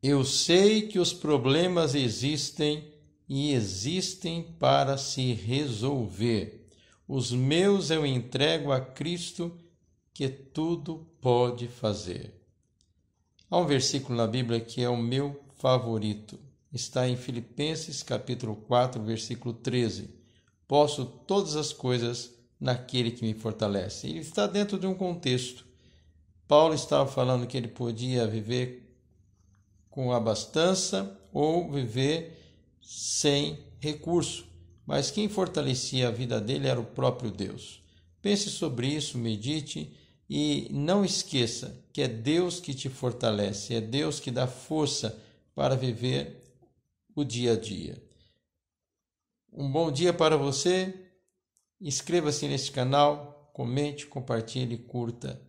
Eu sei que os problemas existem e existem para se resolver. Os meus eu entrego a Cristo, que tudo pode fazer. Há um versículo na Bíblia que é o meu favorito. Está em Filipenses capítulo 4, versículo 13. Posso todas as coisas naquele que me fortalece. Ele está dentro de um contexto. Paulo estava falando que ele podia viver com abastança ou viver sem recurso, mas quem fortalecia a vida dele era o próprio Deus. Pense sobre isso, medite e não esqueça que é Deus que te fortalece, é Deus que dá força para viver o dia a dia. Um bom dia para você. Inscreva-se neste canal, comente, compartilhe, curta